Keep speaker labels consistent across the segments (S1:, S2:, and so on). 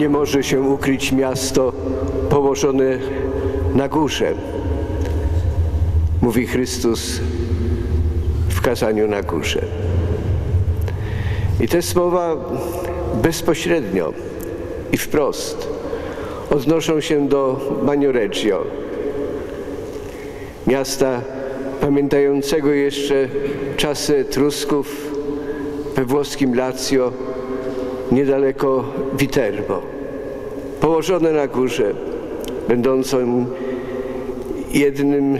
S1: nie może się ukryć miasto położone na górze, mówi Chrystus w kazaniu na górze. I te słowa bezpośrednio i wprost odnoszą się do Magnoregio, miasta pamiętającego jeszcze czasy Etrusków we włoskim Lazio, niedaleko Viterbo, położone na górze, będącą jednym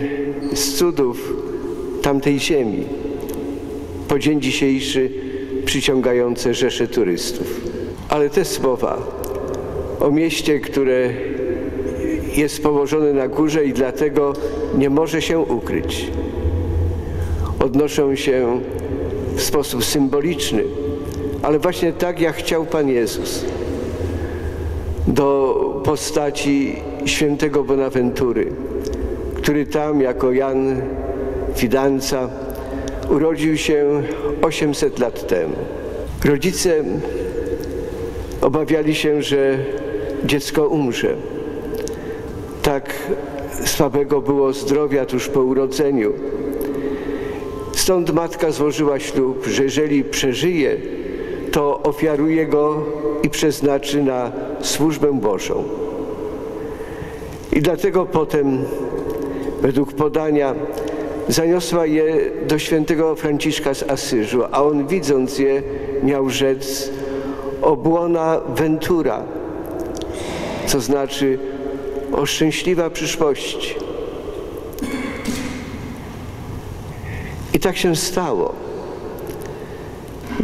S1: z cudów tamtej ziemi, po dzień dzisiejszy przyciągające rzesze turystów. Ale te słowa o mieście, które jest położone na górze i dlatego nie może się ukryć, odnoszą się w sposób symboliczny, ale właśnie tak, jak chciał Pan Jezus, do postaci świętego Bonaventury, który tam jako Jan Fidanza urodził się 800 lat temu. Rodzice obawiali się, że dziecko umrze. Tak słabego było zdrowia tuż po urodzeniu. Stąd matka złożyła ślub, że jeżeli przeżyje, to ofiaruje go i przeznaczy na służbę Bożą. I dlatego potem, według podania, zaniosła je do świętego Franciszka z Asyżu, a on widząc je miał rzec obłona ventura, co znaczy o szczęśliwa przyszłość. I tak się stało.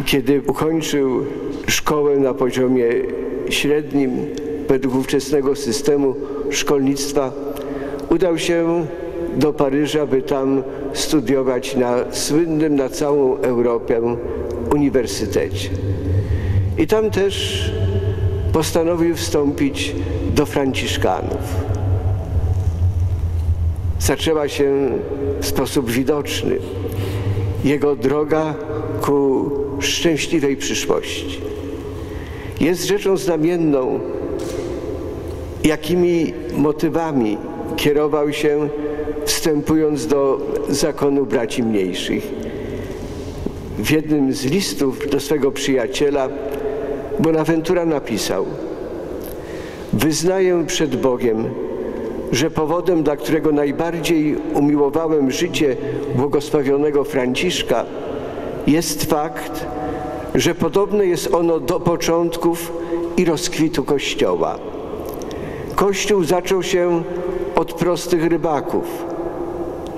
S1: Kiedy ukończył szkołę na poziomie średnim według ówczesnego systemu szkolnictwa, udał się do Paryża, by tam studiować na słynnym na całą Europę uniwersytecie. I tam też postanowił wstąpić do Franciszkanów. Zaczęła się w sposób widoczny jego droga ku szczęśliwej przyszłości. Jest rzeczą znamienną, jakimi motywami kierował się wstępując do zakonu braci mniejszych. W jednym z listów do swego przyjaciela Bonaventura napisał Wyznaję przed Bogiem, że powodem, dla którego najbardziej umiłowałem życie błogosławionego Franciszka, jest fakt, że podobne jest ono do początków i rozkwitu Kościoła. Kościół zaczął się od prostych rybaków.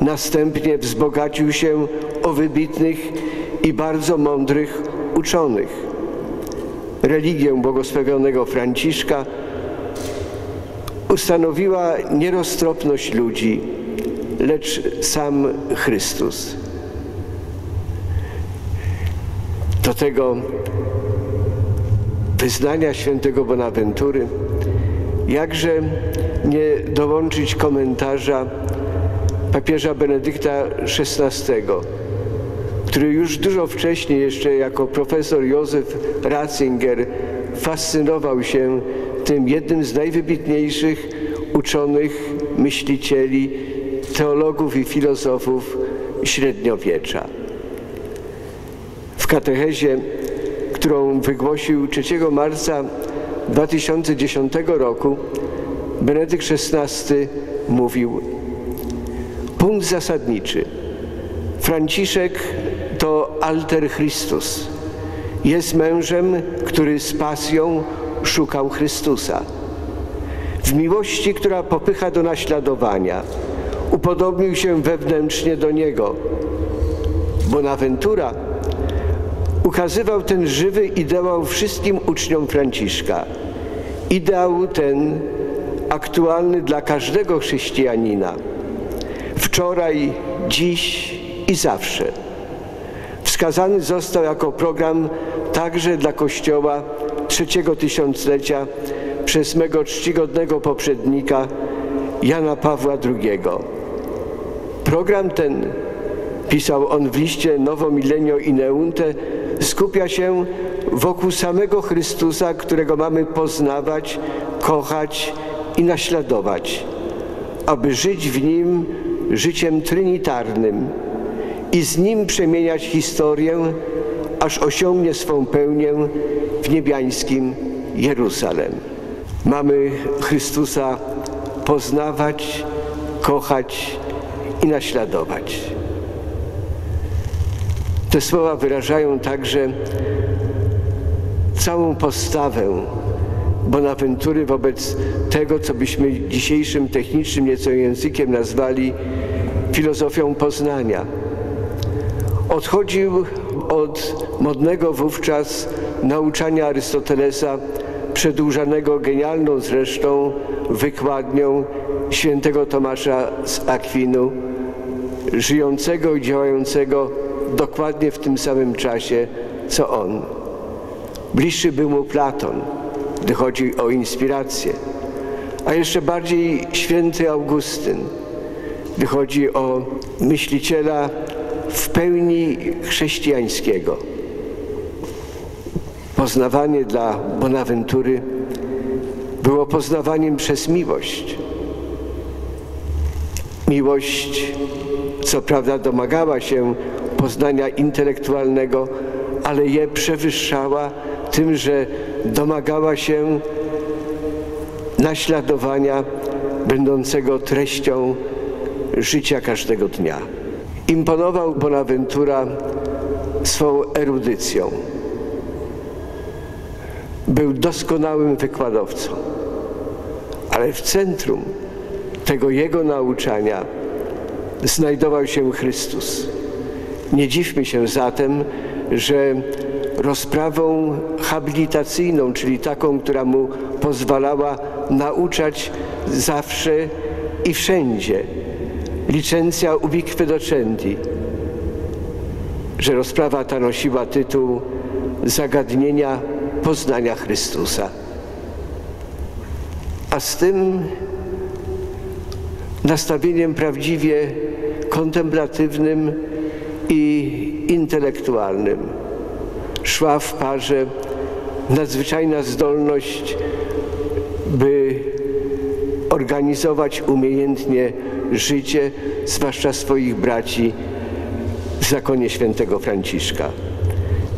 S1: Następnie wzbogacił się o wybitnych i bardzo mądrych uczonych. Religię błogosławionego Franciszka ustanowiła nieroztropność ludzi, lecz sam Chrystus. Do tego wyznania świętego Bonaventury jakże nie dołączyć komentarza papieża Benedykta XVI, który już dużo wcześniej, jeszcze jako profesor Józef Ratzinger, fascynował się tym jednym z najwybitniejszych uczonych, myślicieli, teologów i filozofów średniowiecza. Katechezie, którą wygłosił 3 marca 2010 roku, Benedykt XVI mówił Punkt zasadniczy. Franciszek to alter Chrystus. Jest mężem, który z pasją szukał Chrystusa. W miłości, która popycha do naśladowania, upodobnił się wewnętrznie do Niego. Bonaventura ukazywał ten żywy ideał wszystkim uczniom Franciszka. Ideał ten aktualny dla każdego chrześcijanina. Wczoraj, dziś i zawsze. Wskazany został jako program także dla Kościoła trzeciego tysiąclecia przez mego czcigodnego poprzednika Jana Pawła II. Program ten, pisał on w liście Nowo Milenio Ineunte, skupia się wokół samego Chrystusa, którego mamy poznawać, kochać i naśladować, aby żyć w Nim życiem trinitarnym i z Nim przemieniać historię, aż osiągnie swą pełnię w niebiańskim Jeruzalem. Mamy Chrystusa poznawać, kochać i naśladować. Te słowa wyrażają także całą postawę Bonaventury wobec tego, co byśmy dzisiejszym technicznym nieco językiem nazwali filozofią poznania. Odchodził od modnego wówczas nauczania Arystotelesa, przedłużanego genialną zresztą wykładnią świętego Tomasza z Akwinu, żyjącego i działającego dokładnie w tym samym czasie, co on. Bliższy był mu Platon, gdy chodzi o inspirację, a jeszcze bardziej święty Augustyn, gdy chodzi o myśliciela w pełni chrześcijańskiego. Poznawanie dla Bonaventury było poznawaniem przez miłość. Miłość, co prawda, domagała się poznania intelektualnego, ale je przewyższała tym, że domagała się naśladowania będącego treścią życia każdego dnia. Imponował Bonaventura swą erudycją. Był doskonałym wykładowcą, ale w centrum tego jego nauczania znajdował się Chrystus. Nie dziwmy się zatem, że rozprawą habilitacyjną, czyli taką, która mu pozwalała nauczać zawsze i wszędzie, licencja ubique docendi, że rozprawa ta nosiła tytuł zagadnienia poznania Chrystusa. A z tym nastawieniem prawdziwie kontemplatywnym i intelektualnym. Szła w parze. Nadzwyczajna zdolność, by organizować umiejętnie życie, zwłaszcza swoich braci w zakonie świętego Franciszka.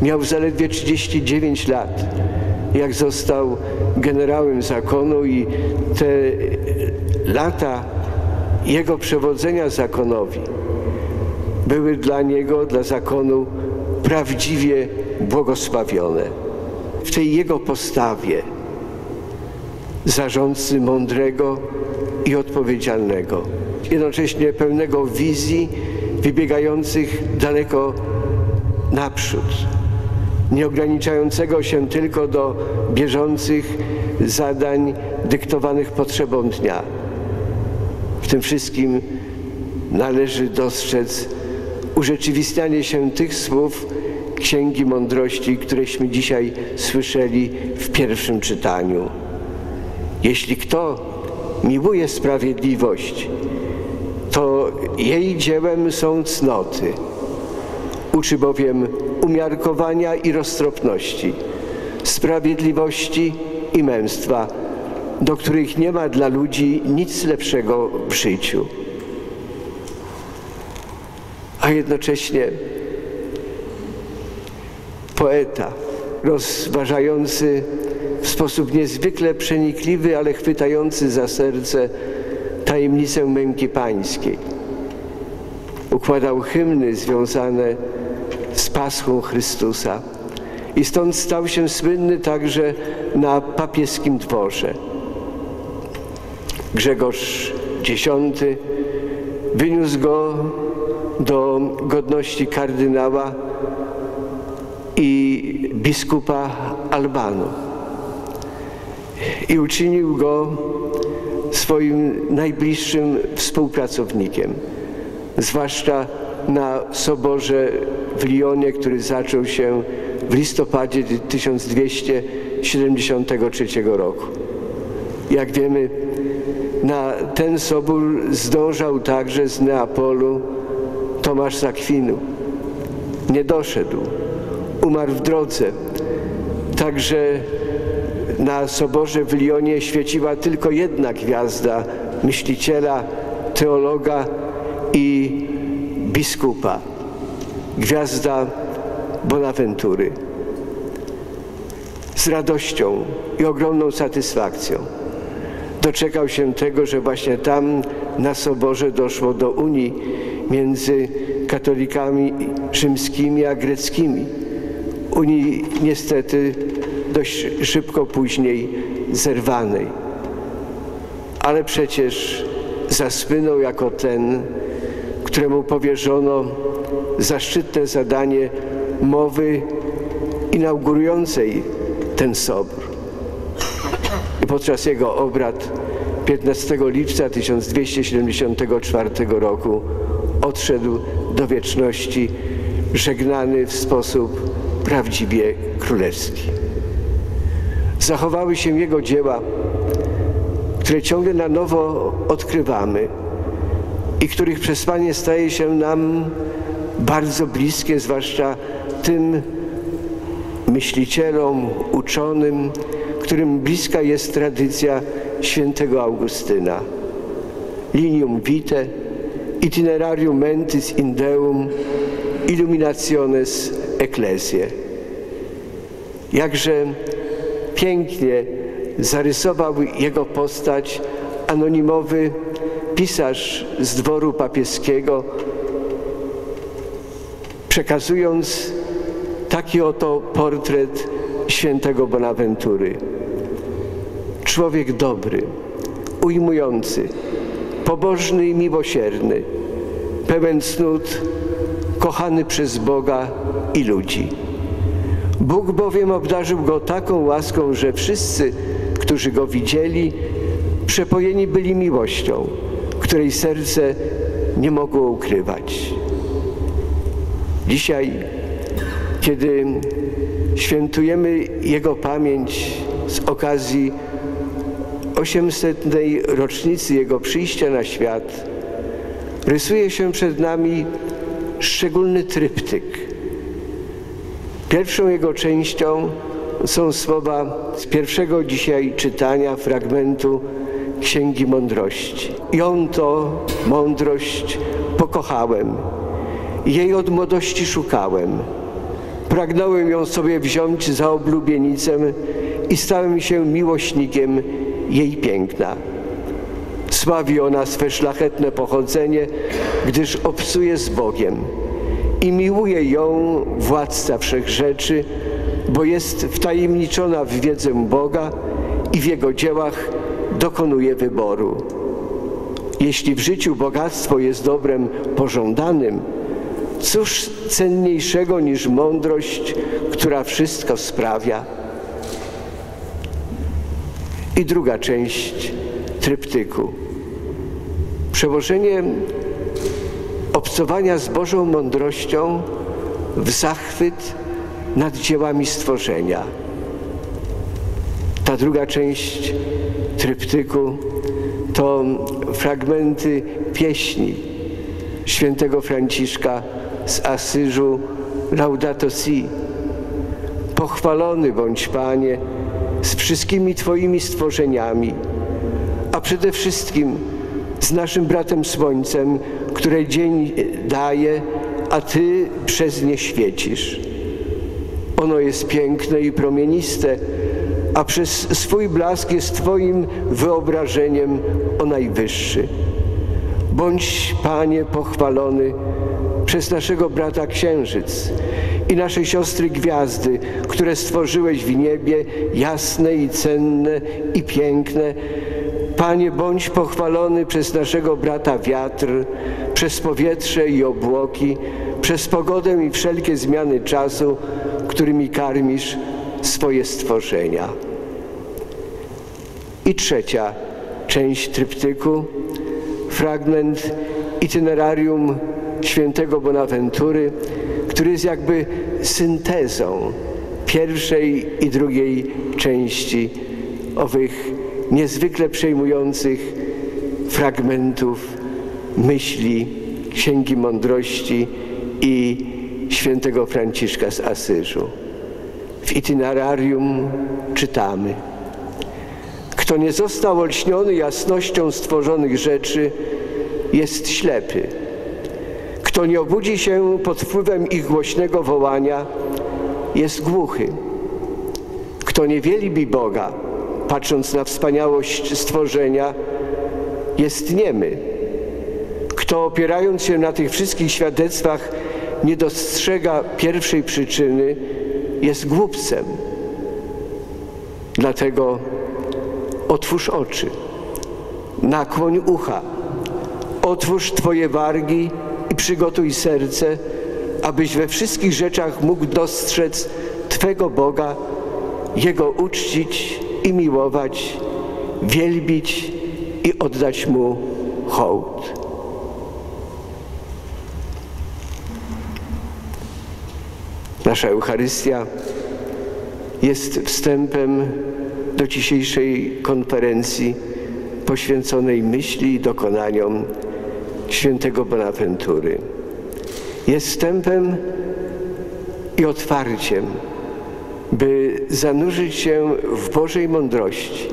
S1: Miał zaledwie 39 lat, jak został generałem zakonu i te lata jego przewodzenia zakonowi były dla niego, dla zakonu prawdziwie błogosławione. W tej jego postawie zarządcy mądrego i odpowiedzialnego, jednocześnie pełnego wizji wybiegających daleko naprzód, nie ograniczającego się tylko do bieżących zadań dyktowanych potrzebą dnia. W tym wszystkim należy dostrzec urzeczywistnianie się tych słów Księgi Mądrości, któreśmy dzisiaj słyszeli w pierwszym czytaniu. Jeśli kto miłuje sprawiedliwość, to jej dziełem są cnoty. Uczy bowiem umiarkowania i roztropności, sprawiedliwości i męstwa, do których nie ma dla ludzi nic lepszego w życiu. A jednocześnie poeta rozważający w sposób niezwykle przenikliwy, ale chwytający za serce tajemnicę męki pańskiej. Układał hymny związane z Paschą Chrystusa i stąd stał się słynny także na papieskim dworze. Grzegorz X wyniósł go do godności kardynała i biskupa Albanu i uczynił go swoim najbliższym współpracownikiem, zwłaszcza na soborze w Lyonie, który zaczął się w listopadzie 1273 roku. Jak wiemy, na ten sobór zdążał także z Neapolu Tomasz z Akwinu. Nie doszedł, umarł w drodze, Także na Soborze w Lyonie świeciła tylko jedna gwiazda myśliciela, teologa i biskupa. Gwiazda Bonaventury. Z radością i ogromną satysfakcją doczekał się tego, że właśnie tam na Soborze doszło do unii między katolikami rzymskimi a greckimi. Unii niestety dość szybko później zerwanej. Ale przecież zasłynął jako ten, któremu powierzono zaszczytne zadanie mowy inaugurującej ten sobór. I podczas jego obrad 15 lipca 1274 roku odszedł do wieczności, żegnany w sposób prawdziwie królewski. Zachowały się jego dzieła, które ciągle na nowo odkrywamy i których przesłanie staje się nam bardzo bliskie, zwłaszcza tym myślicielom, uczonym, którym bliska jest tradycja świętego Augustyna. Linium vitae, itinerarium mentis in deum, illuminationes ecclesiae. Jakże pięknie zarysował jego postać anonimowy pisarz z dworu papieskiego, przekazując taki oto portret świętego Bonaventury. Człowiek dobry, ujmujący, pobożny i miłosierny, pełen cnót, kochany przez Boga i ludzi. Bóg bowiem obdarzył go taką łaską, że wszyscy, którzy go widzieli, przepojeni byli miłością, której serce nie mogło ukrywać. Dzisiaj, kiedy świętujemy Jego pamięć z okazji 800. rocznicy Jego przyjścia na świat, rysuje się przed nami szczególny tryptyk. Pierwszą jego częścią są słowa z pierwszego dzisiaj czytania fragmentu Księgi Mądrości. Ją to mądrość pokochałem, jej od młodości szukałem. Pragnąłem ją sobie wziąć za oblubienicę i stałem się miłośnikiem jej piękna. Sławi ona swe szlachetne pochodzenie, gdyż obcuje z Bogiem i miłuje ją władca wszechrzeczy, bo jest wtajemniczona w wiedzę Boga i w Jego dziełach dokonuje wyboru. Jeśli w życiu bogactwo jest dobrem pożądanym, cóż cenniejszego niż mądrość, która wszystko sprawia? I druga część tryptyku. Przełożenie obcowania z Bożą mądrością w zachwyt nad dziełami stworzenia. Ta druga część tryptyku to fragmenty pieśni świętego Franciszka z Asyżu Laudato Si. Pochwalony bądź Panie z wszystkimi Twoimi stworzeniami, a przede wszystkim z naszym bratem Słońcem, które dzień daje, a Ty przez nie świecisz. Ono jest piękne i promieniste, a przez swój blask jest Twoim wyobrażeniem o najwyższy. Bądź, Panie, pochwalony przez naszego brata Księżyc i naszej siostry Gwiazdy, które stworzyłeś w niebie, jasne i cenne i piękne. Panie, bądź pochwalony przez naszego brata Wiatr, przez powietrze i obłoki, przez pogodę i wszelkie zmiany czasu, którymi karmisz swoje stworzenia. I trzecia część tryptyku, fragment itinerarium świętego Bonaventury, który jest jakby syntezą pierwszej i drugiej części owych niezwykle przejmujących fragmentów myśli Księgi Mądrości i świętego Franciszka z Asyżu. w itinerarium czytamy. Kto nie został olśniony jasnością stworzonych rzeczy, jest ślepy. Kto nie obudzi się pod wpływem ich głośnego wołania, jest głuchy. Kto nie wielbi Boga, patrząc na wspaniałość stworzenia, jest niemy. Kto opierając się na tych wszystkich świadectwach nie dostrzega pierwszej przyczyny, jest głupcem. Dlatego otwórz oczy, nakłoń ucha, otwórz Twoje wargi i przygotuj serce, abyś we wszystkich rzeczach mógł dostrzec Twego Boga, Jego uczcić i miłować, wielbić i oddać Mu hołd. Nasza Eucharystia jest wstępem do dzisiejszej konferencji poświęconej myśli i dokonaniom świętego Bonaventury. Jest wstępem i otwarciem, by zanurzyć się w Bożej mądrości,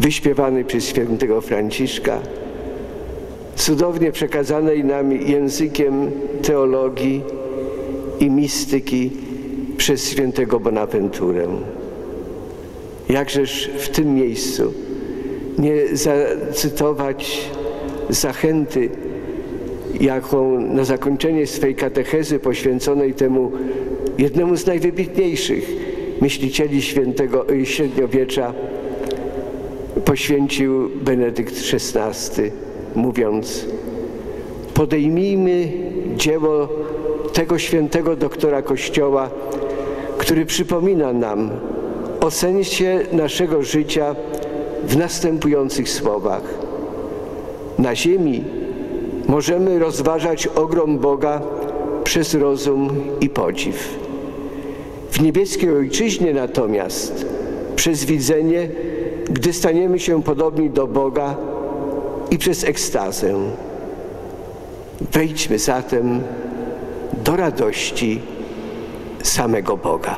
S1: wyśpiewanej przez świętego Franciszka, cudownie przekazanej nam językiem teologii i mistyki przez świętego Bonaventurę. Jakżeż w tym miejscu nie zacytować zachęty, jaką na zakończenie swej katechezy poświęconej temu jednemu z najwybitniejszych myślicieli świętego średniowiecza poświęcił Benedykt XVI, mówiąc podejmijmy dzieło tego świętego doktora Kościoła, który przypomina nam o sensie naszego życia w następujących słowach. Na ziemi możemy rozważać ogrom Boga przez rozum i podziw. W niebieskiej Ojczyźnie natomiast przez widzenie, gdy staniemy się podobni do Boga i przez ekstazę. Wejdźmy zatem do radości samego Boga.